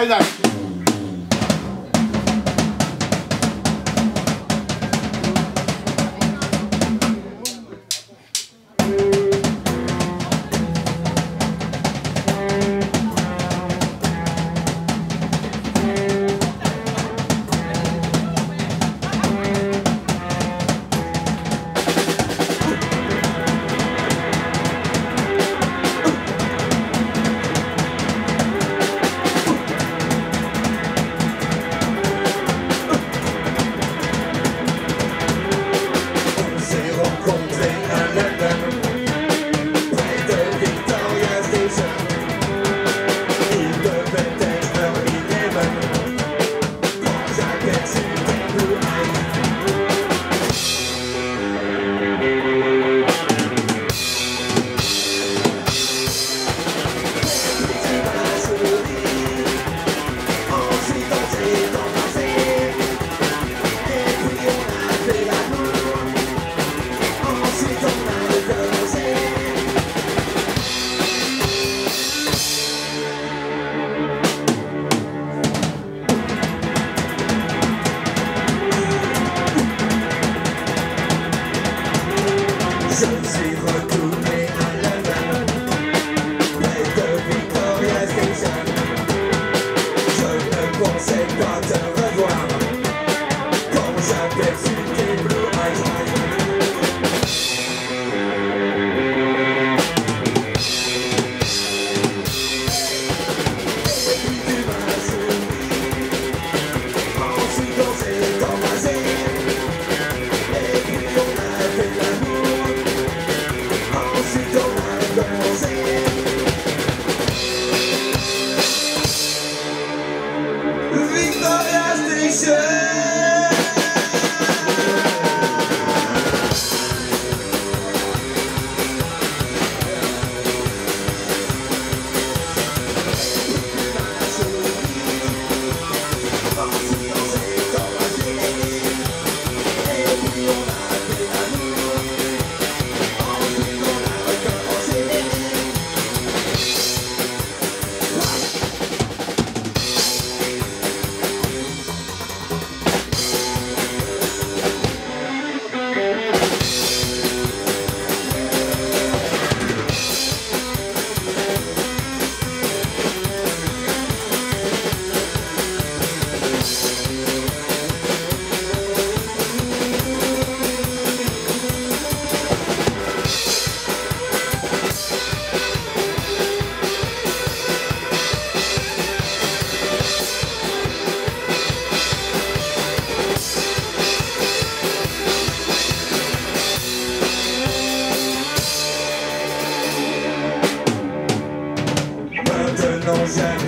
Hey, guys. Je suis retourné à la base, près de Victoria Station. Je ne pense pas te revoir comme je l'ai su. salvation. knows that